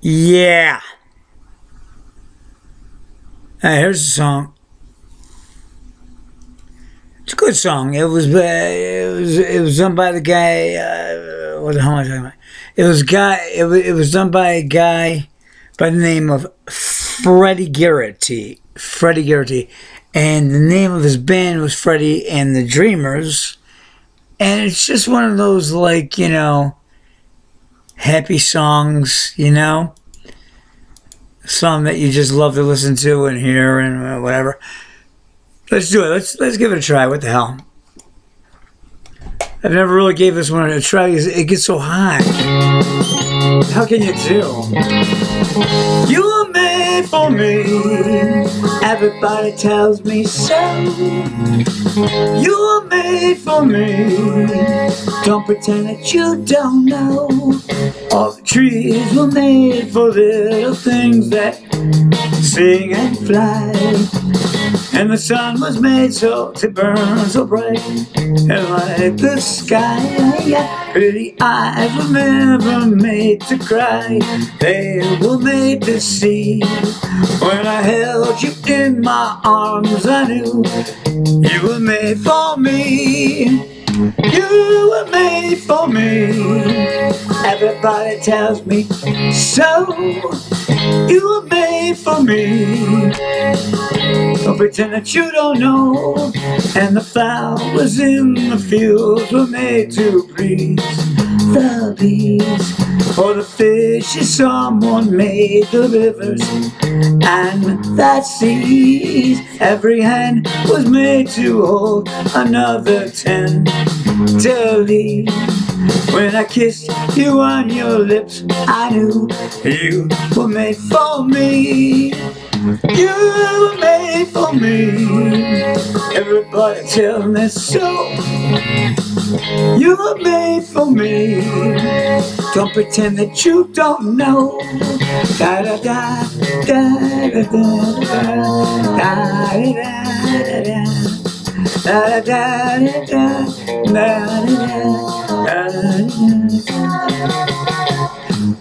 Yeah. Hey, here's a song. It's a good song. It was uh, it was it was done by the guy. Uh, what the hell am I talking about? It was guy. It was, it was done by a guy by the name of Freddie Garrity. Freddie Garrity, and the name of his band was Freddie and the Dreamers. And it's just one of those like you know happy songs, you know, song that you just love to listen to and hear and uh, whatever. Let's do it. Let's let's give it a try. What the hell? I've never really gave this one a try because it gets so high. How can you do? You for me. Everybody tells me so. You were made for me. Don't pretend that you don't know. All the trees were made for little things that sing and fly. And the sun was made so to burn so bright and like the sky. Pretty eyes were never made to cry. They were made to see. When I held you in my arms, I knew you were made for me. You were made for me. Everybody tells me so. You were made for me. Don't pretend that you don't know. And the flowers in the fields were made to breathe. Bees for the fishes, someone made the rivers and that seas. Every hand was made to hold another ten tenderly. When I kissed you on your lips, I knew you were made for me. You were made for me. Everybody tell me so. You were made for me. Don't pretend that you don't know. Da da da da da da da da da da da da da da da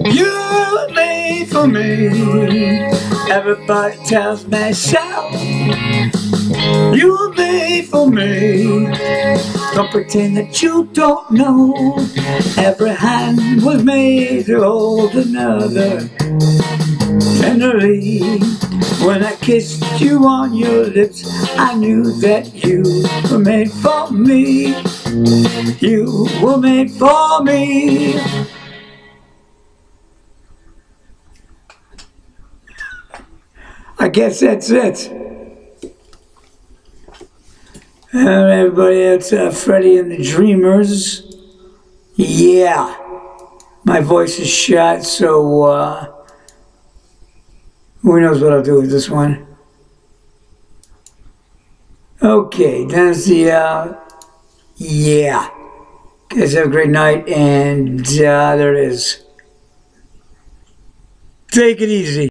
You were made for me. Everybody tells me so. You were made for me. Don't pretend that you don't know. Every hand was made to hold another. Tenderly, when I kissed you on your lips, I knew that you were made for me. You were made for me. I guess that's it. Alright, everybody, it's uh, Freddie and the Dreamers. Yeah, my voice is shot, so uh, who knows what I'll do with this one. Okay, that's the, uh, yeah. Guys, have a great night, and uh, there it is. Take it easy.